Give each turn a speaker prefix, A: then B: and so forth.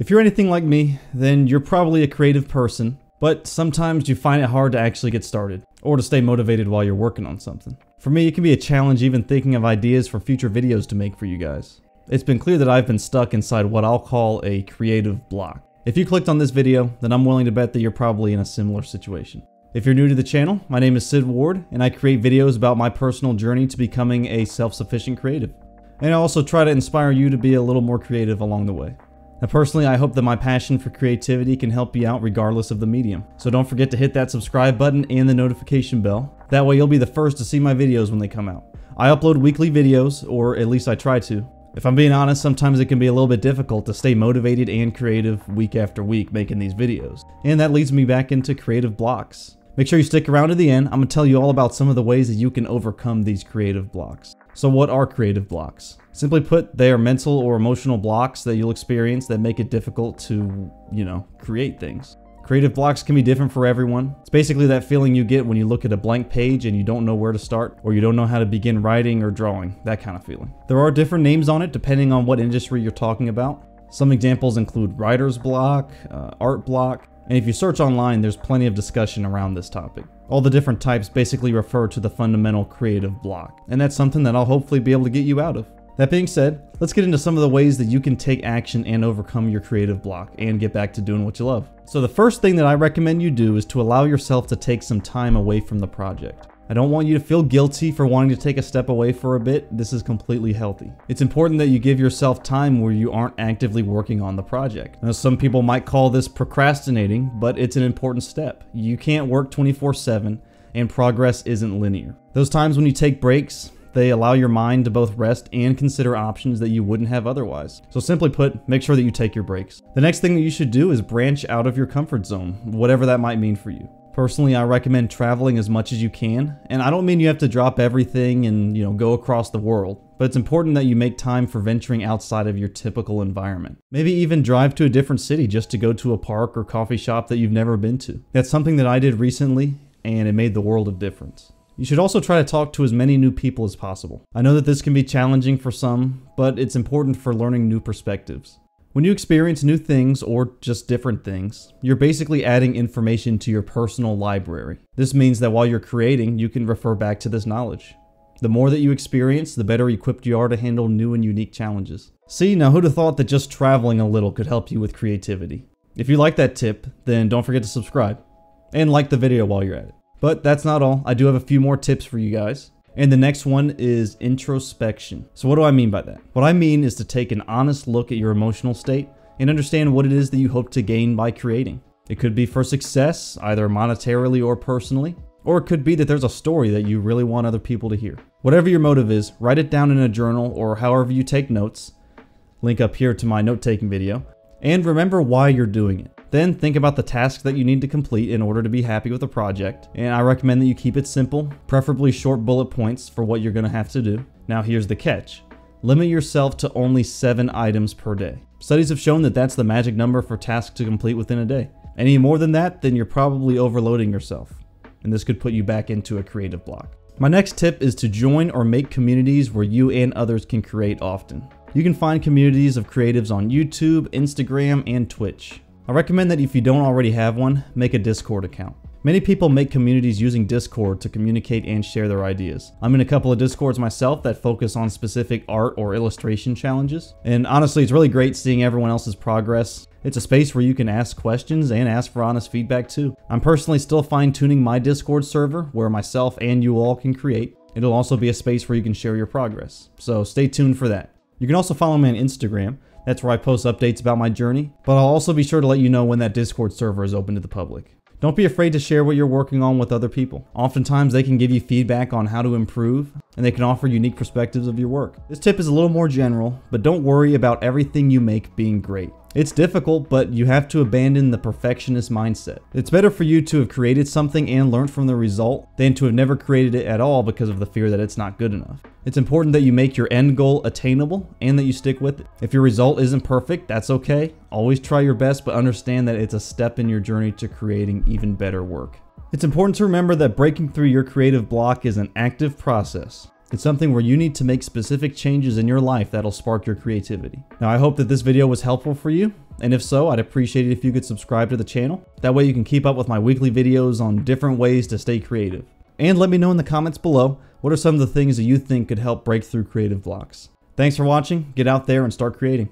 A: If you're anything like me, then you're probably a creative person, but sometimes you find it hard to actually get started or to stay motivated while you're working on something. For me, it can be a challenge even thinking of ideas for future videos to make for you guys. It's been clear that I've been stuck inside what I'll call a creative block. If you clicked on this video, then I'm willing to bet that you're probably in a similar situation. If you're new to the channel, my name is Syd Ward, and I create videos about my personal journey to becoming a self-sufficient creative. And I also try to inspire you to be a little more creative along the way. Now personally, I hope that my passion for creativity can help you out regardless of the medium. So don't forget to hit that subscribe button and the notification bell. That way you'll be the first to see my videos when they come out. I upload weekly videos, or at least I try to. If I'm being honest, sometimes it can be a little bit difficult to stay motivated and creative week after week making these videos. And that leads me back into creative blocks. Make sure you stick around to the end. I'm going to tell you all about some of the ways that you can overcome these creative blocks. So what are creative blocks? Simply put, they are mental or emotional blocks that you'll experience that make it difficult to, you know, create things. Creative blocks can be different for everyone. It's basically that feeling you get when you look at a blank page and you don't know where to start, or you don't know how to begin writing or drawing, that kind of feeling. There are different names on it depending on what industry you're talking about. Some examples include writer's block, uh, art block, and if you search online, there's plenty of discussion around this topic. All the different types basically refer to the fundamental creative block, and that's something that I'll hopefully be able to get you out of. That being said, let's get into some of the ways that you can take action and overcome your creative block and get back to doing what you love. So the first thing that I recommend you do is to allow yourself to take some time away from the project. I don't want you to feel guilty for wanting to take a step away for a bit. This is completely healthy. It's important that you give yourself time where you aren't actively working on the project. Now, some people might call this procrastinating, but it's an important step. You can't work 24 7 and progress isn't linear. Those times when you take breaks, they allow your mind to both rest and consider options that you wouldn't have otherwise. So simply put, make sure that you take your breaks. The next thing that you should do is branch out of your comfort zone, whatever that might mean for you. Personally, I recommend traveling as much as you can, and I don't mean you have to drop everything and, you know, go across the world, but it's important that you make time for venturing outside of your typical environment. Maybe even drive to a different city just to go to a park or coffee shop that you've never been to. That's something that I did recently, and it made the world of difference. You should also try to talk to as many new people as possible. I know that this can be challenging for some, but it's important for learning new perspectives. When you experience new things or just different things, you're basically adding information to your personal library. This means that while you're creating, you can refer back to this knowledge. The more that you experience, the better equipped you are to handle new and unique challenges. See, now who'd have thought that just traveling a little could help you with creativity? If you like that tip, then don't forget to subscribe and like the video while you're at it. But that's not all. I do have a few more tips for you guys. And the next one is introspection. So, what do I mean by that? What I mean is to take an honest look at your emotional state and understand what it is that you hope to gain by creating. It could be for success, either monetarily or personally, or it could be that there's a story that you really want other people to hear. Whatever your motive is, write it down in a journal or however you take notes. Link up here to my note taking video. And remember why you're doing it. Then think about the tasks that you need to complete in order to be happy with the project. And I recommend that you keep it simple, preferably short bullet points for what you're going to have to do. Now here's the catch. Limit yourself to only 7 items per day. Studies have shown that that's the magic number for tasks to complete within a day. Any more than that, then you're probably overloading yourself. And this could put you back into a creative block. My next tip is to join or make communities where you and others can create often. You can find communities of creatives on YouTube, Instagram, and Twitch. I recommend that if you don't already have one, make a Discord account. Many people make communities using Discord to communicate and share their ideas. I'm in a couple of Discords myself that focus on specific art or illustration challenges. And honestly, it's really great seeing everyone else's progress. It's a space where you can ask questions and ask for honest feedback too. I'm personally still fine tuning my Discord server where myself and you all can create. It'll also be a space where you can share your progress. So stay tuned for that. You can also follow me on Instagram. That's where I post updates about my journey, but I'll also be sure to let you know when that Discord server is open to the public. Don't be afraid to share what you're working on with other people. Oftentimes, they can give you feedback on how to improve, and they can offer unique perspectives of your work. This tip is a little more general, but don't worry about everything you make being great. It's difficult, but you have to abandon the perfectionist mindset. It's better for you to have created something and learned from the result than to have never created it at all because of the fear that it's not good enough. It's important that you make your end goal attainable and that you stick with it. If your result isn't perfect, that's okay. Always try your best, but understand that it's a step in your journey to creating even better work. It's important to remember that breaking through your creative block is an active process. It's something where you need to make specific changes in your life that'll spark your creativity. Now, I hope that this video was helpful for you, and if so, I'd appreciate it if you could subscribe to the channel. That way you can keep up with my weekly videos on different ways to stay creative. And let me know in the comments below, what are some of the things that you think could help break through creative blocks? Thanks for watching, get out there and start creating.